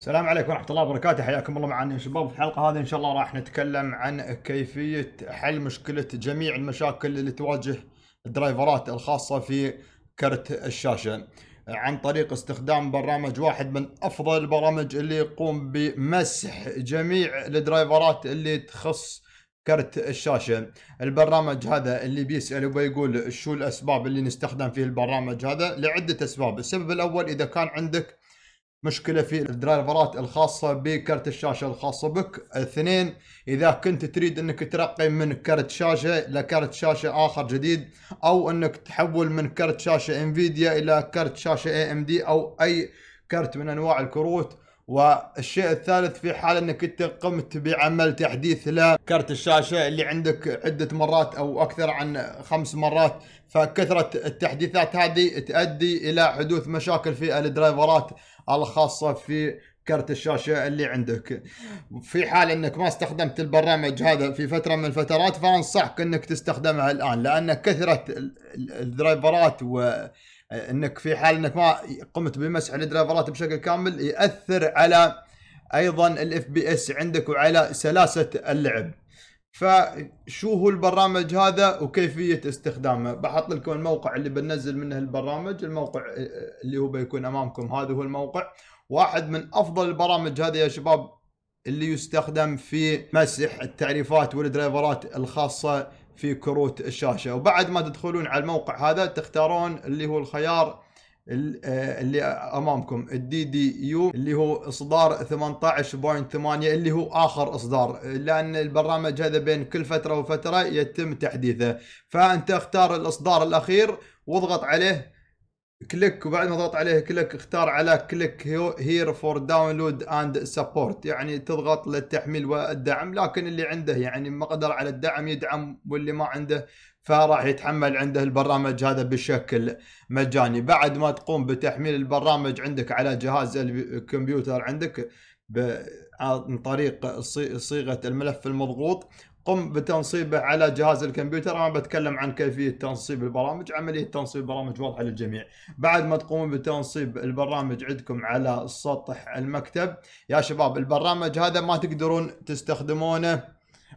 السلام عليكم ورحمة الله وبركاته. حياكم الله معنا شباب. في الحلقة هذه إن شاء الله راح نتكلم عن كيفية حل مشكلة جميع المشاكل اللي تواجه الدرايفرات الخاصة في كرت الشاشة. عن طريق استخدام برنامج واحد من أفضل البرامج اللي يقوم بمسح جميع الدرايفرات اللي تخص كرت الشاشة. البرنامج هذا اللي بيسأل وبيقول شو الأسباب اللي نستخدم فيه البرنامج هذا؟ لعدة أسباب. السبب الأول إذا كان عندك مشكلة في الدرايفرات الخاصة بكرت الشاشة الخاصة بك. اثنين إذا كنت تريد أنك ترقي من كرت شاشة لكرت شاشة آخر جديد أو أنك تحول من كرت شاشة إنفيديا إلى كرت شاشة AMD أو أي كرت من أنواع الكروت والشيء الثالث في حال إنك أنت قمت بعمل تحديث لكرت الشاشة اللي عندك عدة مرات أو أكثر عن خمس مرات فكثرة التحديثات هذه تؤدي إلى حدوث مشاكل في الدرايفرات الخاصة في كرت الشاشة اللي عندك. في حال إنك ما استخدمت البرنامج هذا في فترة من الفترات فأنصحك إنك تستخدمها الآن لأن كثرة الدرايفرات و إنك في حال إنك ما قمت بمسح الدرايفرات بشكل كامل ياثر على أيضا ال FPS عندك وعلى سلاسة اللعب. فشو هو البرنامج هذا وكيفية استخدامه؟ بحط لكم الموقع اللي بنزل منه البرنامج. الموقع اللي هو بيكون أمامكم هذا هو الموقع. واحد من أفضل البرامج هذه يا شباب اللي يستخدم في مسح التعريفات والدرايفرات الخاصة في كروت الشاشة. وبعد ما تدخلون على الموقع هذا تختارون اللي هو الخيار اللي أمامكم ال DDU اللي هو إصدار 18.8 اللي هو آخر إصدار. لأن البرنامج هذا بين كل فترة وفترة يتم تحديثه. فأنت اختار الإصدار الأخير واضغط عليه click وبعد ما تضغط عليه click اختار على click here for download and support يعني تضغط للتحميل والدعم لكن اللي عنده يعني مقدر على الدعم يدعم واللي ما عنده فراح يتحمل عنده البرنامج هذا بشكل مجاني. بعد ما تقوم بتحميل البرنامج عندك على جهاز الكمبيوتر عندك عن طريق صيغة الملف المضغوط قم بتنصيبه على جهاز الكمبيوتر. أنا بتكلم عن كيفية تنصيب البرامج. عملية تنصيب البرامج واضحة للجميع. بعد ما تقومون بتنصيب البرامج عندكم على سطح المكتب. يا شباب البرنامج هذا ما تقدرون تستخدمونه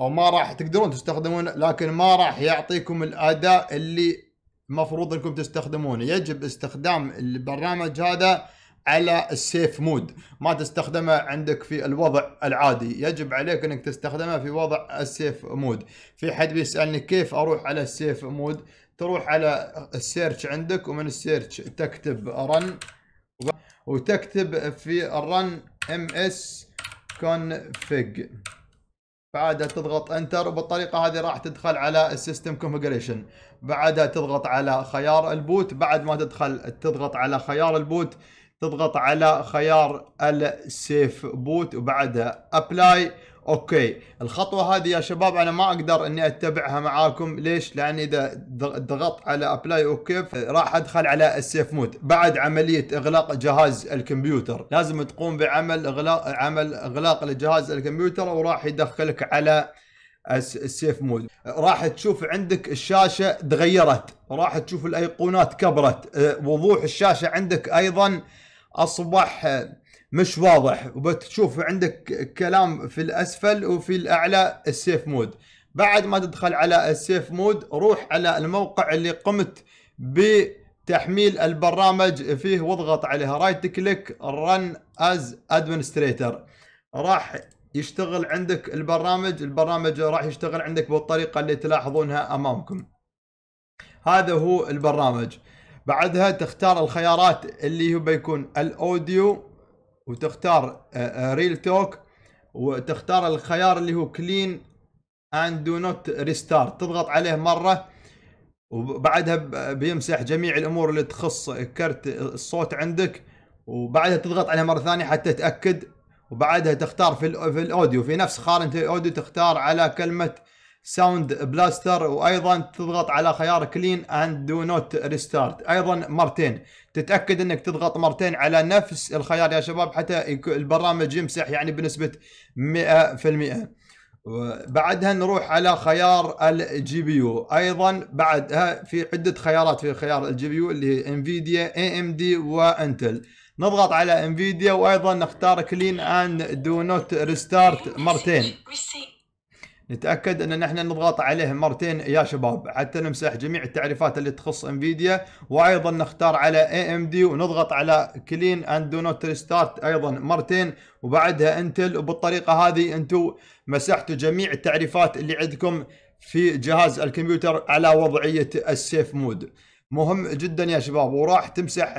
أو ما راح تقدرون تستخدمونه لكن ما راح يعطيكم الأداء اللي المفروض إنكم تستخدمونه. يجب استخدام البرنامج هذا على ال safe mode. ما تستخدمه عندك في الوضع العادي. يجب عليك إنك تستخدمه في وضع ال safe mode. في حد بيسألني كيف أروح على ال safe mode؟ تروح على ال search عندك ومن ال search تكتب run وتكتب في ال run msconfig بعدها تضغط enter وبالطريقة هذه راح تدخل على ال system configuration بعدها تضغط على خيار ال boot. بعد ما تدخل تضغط على خيار ال boot. تضغط على خيار ال safe boot وبعدها apply OK. الخطوة هذه يا شباب أنا ما أقدر إني أتبعها معاكم. ليش؟ لأن إذا ضغطت على apply OK راح أدخل على ال safe mode بعد عملية إغلاق جهاز الكمبيوتر. لازم تقوم بعمل اغلاق عمل إغلاق لجهاز الكمبيوتر وراح يدخلك على ال safe mode راح تشوف عندك الشاشة تغيرت. راح تشوف الأيقونات كبرت. وضوح الشاشة عندك أيضا أصبح مش واضح وبتشوف عندك كلام في الأسفل وفي الأعلى ال safe mode. بعد ما تدخل على ال safe mode روح على الموقع اللي قمت بتحميل البرنامج فيه واضغط عليها. right click run as administrator راح يشتغل عندك البرنامج البرنامج راح يشتغل عندك بالطريقة اللي تلاحظونها أمامكم. هذا هو البرنامج. بعدها تختار الخيارات اللي هو بيكون ال audio وتختار Realtek وتختار الخيار اللي هو clean and do not restart تضغط عليه مرة وبعدها بيمسح جميع الأمور اللي تخص كرت الصوت عندك وبعدها تضغط عليه مرة ثانية حتى تاكد وبعدها تختار في في ال audio. في نفس خانة ال audio تختار على كلمة Sound Blaster وأيضا تضغط على خيار clean and do not restart أيضا مرتين. تتأكد إنك تضغط مرتين على نفس الخيار يا شباب حتى البرنامج يمسح يعني بنسبة 100% بعدها نروح على خيار ال GPU أيضا بعدها في عدة خيارات في خيار ال GPU اللي هي Nvidia AMD و Intel نضغط على Nvidia وأيضا نختار clean and do not restart مرتين. نتأكد أن نحن نضغط عليه مرتين يا شباب. حتى نمسح جميع التعريفات اللي تخص Nvidia وأيضا نختار على AMD ونضغط على clean and do not restart أيضا مرتين. وبعدها Intel وبالطريقة هذه أنتم مسحتوا جميع التعريفات اللي عندكم في جهاز الكمبيوتر على وضعية ال safe mode. مهم جدا يا شباب وراح تمسح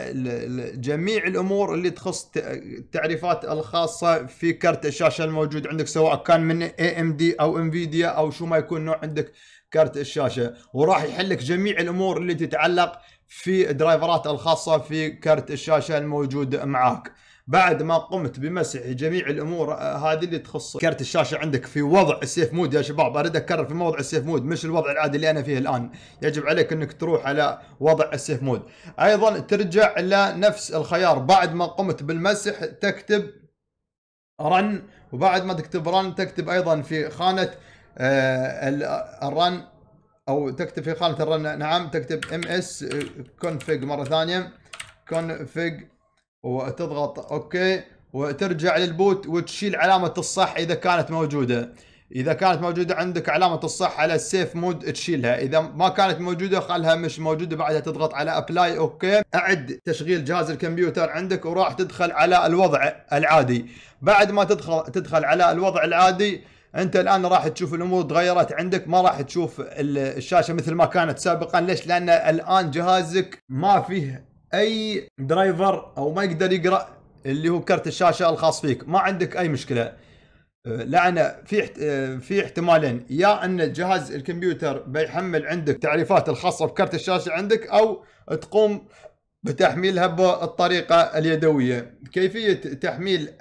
جميع الأمور اللي تخص التعريفات الخاصة في كرت الشاشة الموجود عندك سواء كان من AMD أو Nvidia أو شو ما يكون نوع عندك كرت الشاشة. وراح يحلك جميع الأمور اللي تتعلق في الدرايفرات الخاصة في كرت الشاشة الموجود معاك. بعد ما قمت بمسح جميع الأمور هذه اللي تخص كرت الشاشة عندك في وضع ال safe mode يا شباب. أريد اكرر في موضع ال safe mode مش الوضع العادي اللي أنا فيه الآن. يجب عليك أنك تروح على وضع ال safe mode. أيضا ترجع لنفس الخيار. بعد ما قمت بالمسح تكتب run وبعد ما تكتب run تكتب أيضا في خانة آه، ال run أو تكتب في خانة ال run نعم تكتب msconfig مرة ثانية. config وتضغط OK وترجع لل boot وتشيل علامة الصح إذا كانت موجودة. إذا كانت موجودة عندك علامة الصح على ال safe mode تشيلها. إذا ما كانت موجودة خلها مش موجودة بعدها تضغط على apply OK. أعد تشغيل جهاز الكمبيوتر عندك وراح تدخل على الوضع العادي. بعد ما تدخل تدخل على الوضع العادي أنت الآن راح تشوف الأمور تغيرت عندك. ما راح تشوف الشاشة مثل ما كانت سابقا. ليش؟ لأن الآن جهازك ما فيه أي درايفر أو ما يقدر يقرأ اللي هو كرت الشاشة الخاص فيك. ما عندك أي مشكلة. أه، لعنه في أه، في احتمالين. يا أن جهاز الكمبيوتر بيحمل عندك تعريفات الخاصة بكرت الشاشة عندك أو تقوم بتحميلها بالطريقة اليدوية. كيفية تحميل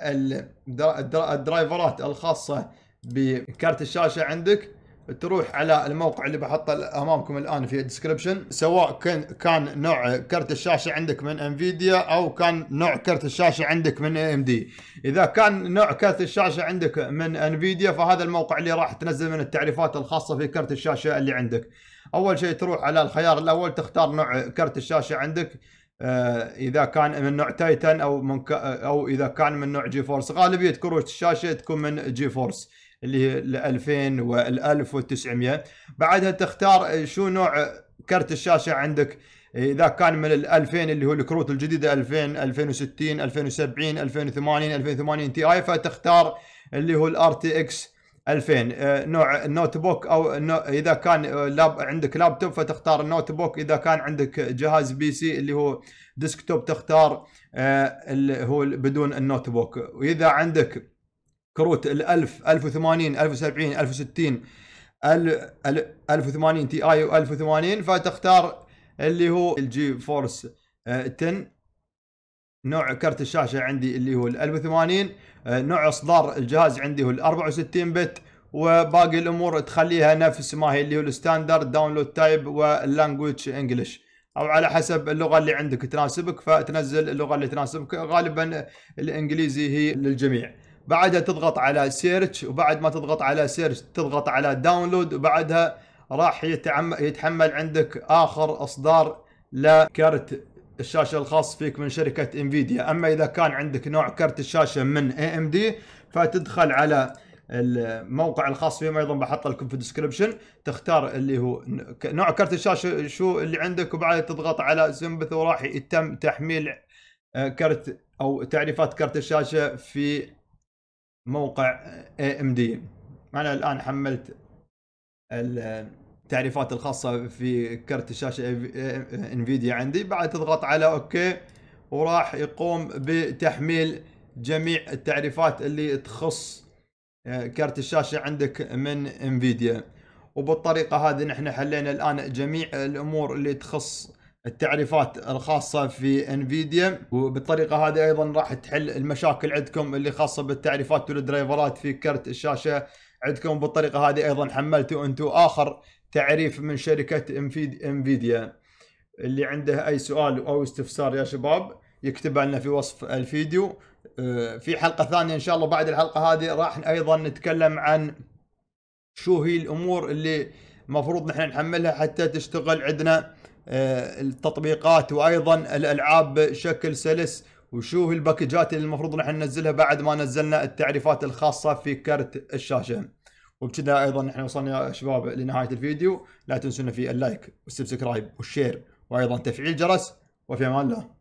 الدرايفرات الخاصة بكرت الشاشة عندك؟ تروح على الموقع اللي بحطه أمامكم الآن في ال description سواء كان كان نوع كرت الشاشة عندك من Nvidia أو كان نوع كرت الشاشة عندك من AMD إذا كان نوع كرت الشاشة عندك من Nvidia فهذا الموقع اللي راح تنزل من التعريفات الخاصة في كرت الشاشة اللي عندك. أول شيء تروح على الخيار الأول تختار نوع كرت الشاشة عندك. آه، إذا كان من نوع Titan أو من أو إذا كان من نوع GeForce غالبية كروت الشاشة تكون من GeForce اللي هي ال 2000 وال 1900 بعدها تختار شو نوع كرت الشاشة عندك؟ إذا كان من ال 2000 اللي هو الكروت الجديده 2000 2060 2070 2080 2080 Ti فتختار اللي هو ال RTX 2000 نوع ال notebook أو إذا كان لاب عندك لابتوب فتختار ال notebook إذا كان عندك جهاز PC اللي هو desktop تختار آه، اللي هو بدون ال notebook وإذا عندك كروت ال 1000 1080 1070 1060 1080 Ti و 1080 فتختار اللي هو ال GeForce 10 نوع كرت الشاشة عندي اللي هو ال 1080 آه، نوع إصدار الجهاز عندي هو ال 64 bit وباقي الأمور تخليها نفس ما هي اللي هو ال standard download type وال language English أو على حسب اللغة اللي عندك تناسبك فتنزل اللغة اللي تناسبك غالبا الإنجليزي هي للجميع. بعدها تضغط على search وبعد ما تضغط على search تضغط على download وبعدها راح يتحمل عندك آخر إصدار لكرت الشاشة الخاص فيك من شركة Nvidia أما إذا كان عندك نوع كرت الشاشة من AMD فتدخل على الموقع الخاص فيهم أيضا بحط لكم في ال description تختار اللي هو نوع كرت الشاشة شو اللي عندك وبعدها تضغط على سمبث وراح يتم تحميل كرت أو تعريفات كرت الشاشة في موقع AMD أنا الآن حملت التعريفات الخاصة في كرت الشاشة انفيديا عندي. بعد تضغط على OK وراح يقوم بتحميل جميع التعريفات اللي تخص كرت الشاشة عندك من انفيديا وبالطريقة هذه نحن حلينا الآن جميع الأمور اللي تخص التعريفات الخاصة في انفيديا وبالطريقة هذه أيضا راح تحل المشاكل عندكم اللي خاصة بالتعريفات وال drivers ات في كرت الشاشة عندكم. بالطريقة هذه أيضا حملتوا أنتم آخر تعريف من شركة انفيديا اللي عنده أي سؤال أو استفسار يا شباب يكتبها لنا في وصف الفيديو. آه، في حلقة ثانية إن شاء الله بعد الحلقة هذه راح أيضا نتكلم عن شو هي الأمور اللي المفروض نحن نحملها حتى تشتغل عندنا. التطبيقات وأيضا الألعاب بشكل سلس. وشو هي الباكجات اللي المفروض نحن ننزلها بعد ما نزلنا التعريفات الخاصة في كرت الشاشة. وبكذا أيضا نحن وصلنا يا شباب لنهاية الفيديو. لا تنسونا في ال like وال subscribe وال share. وأيضا تفعيل الجرس. وفي أمان الله.